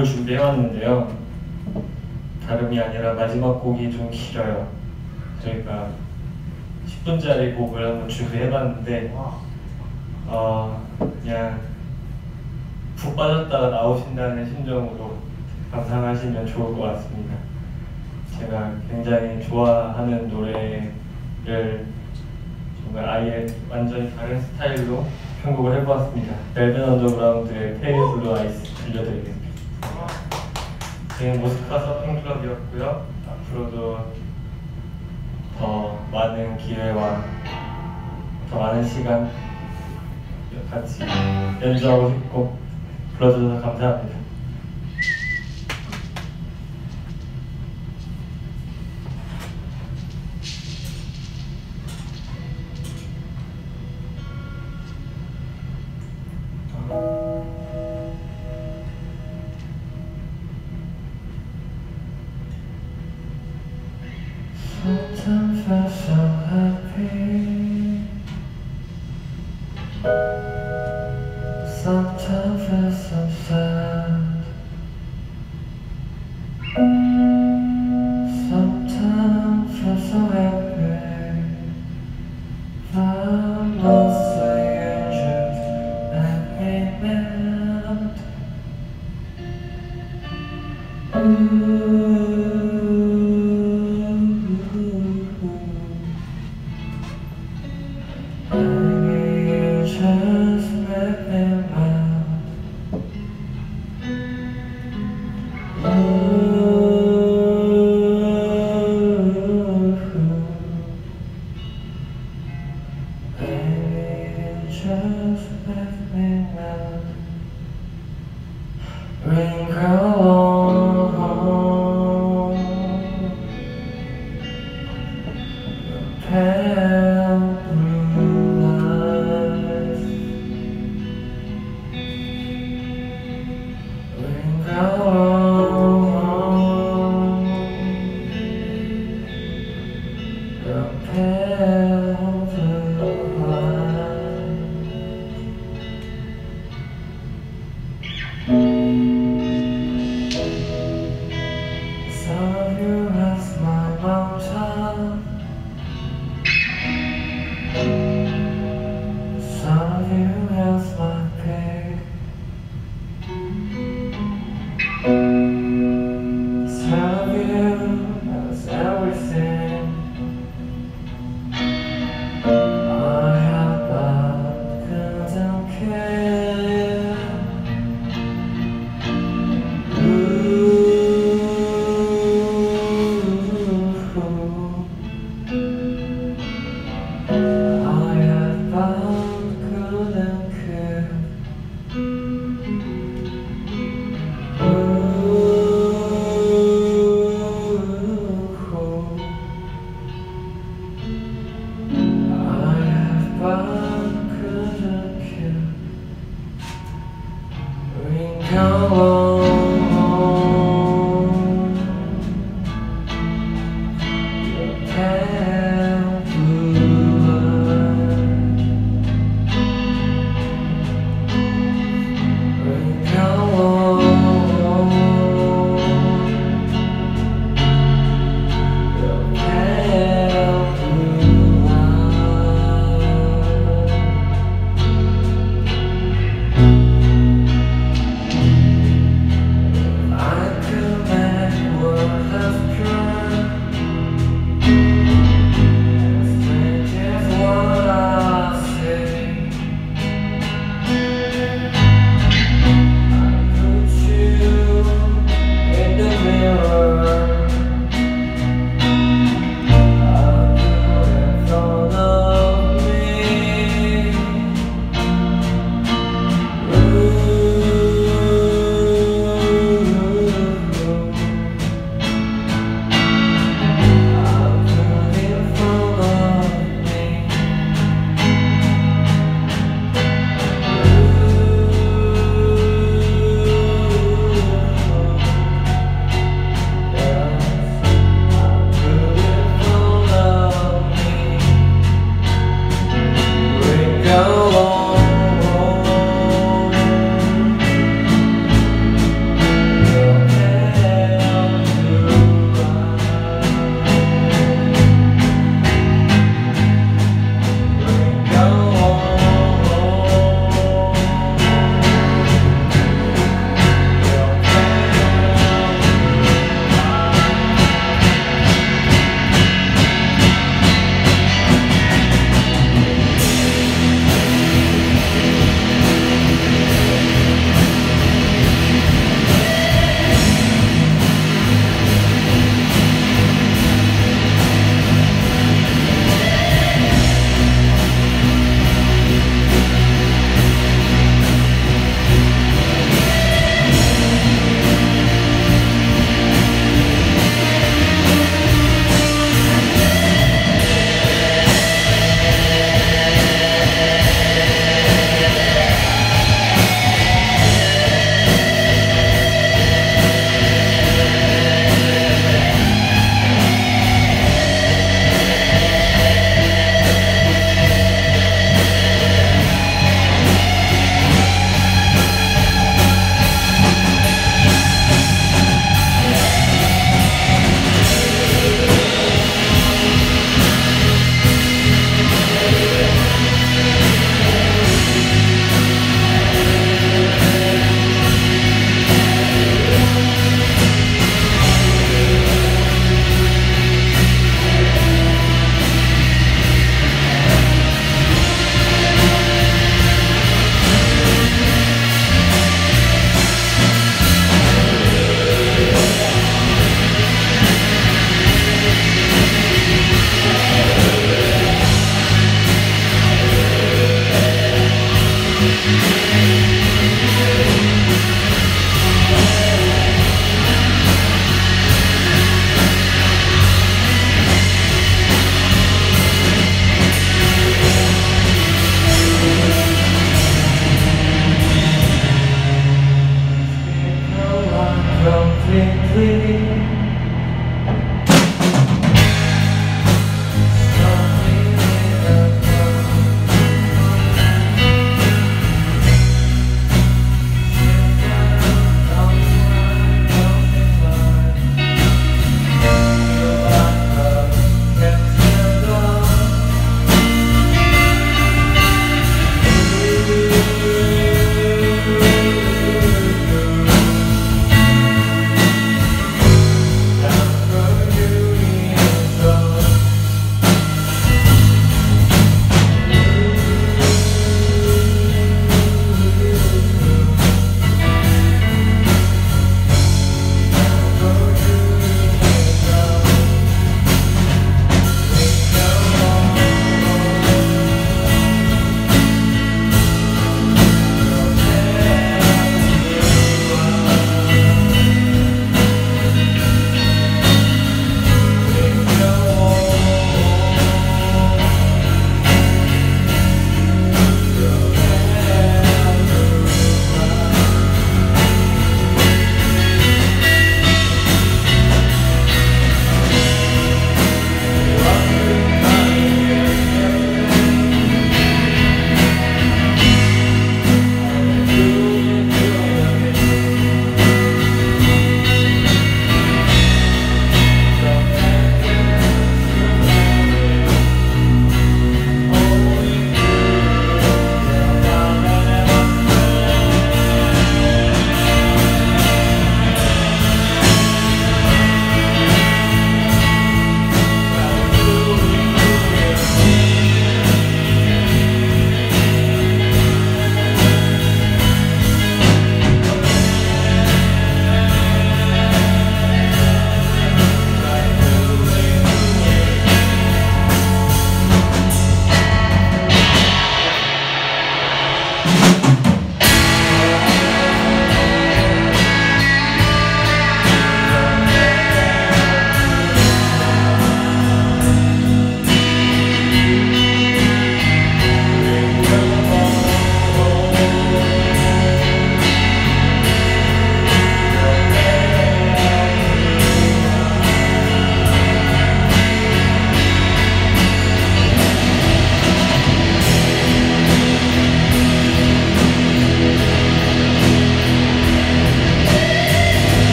곡을 준비해왔는데요. 다름이 아니라 마지막 곡이 좀 길어요. 저희가 10분짜리 곡을 한번 준비해봤는데 어, 그냥 푹 빠졌다가 나오신다는 심정으로 감상하시면 좋을 것 같습니다. 제가 굉장히 좋아하는 노래를 정말 아예 완전히 다른 스타일로 편곡을 해보았습니다. 벨벳 언더그라운드의 Pale Blue Eyes 들려드리겠습니다. 지금 모스크바 서핑클럽이었고요. 앞으로도 더 많은 기회와 더 많은 시간 같이 연주하고 싶고 불러주셔서 감사합니다. head.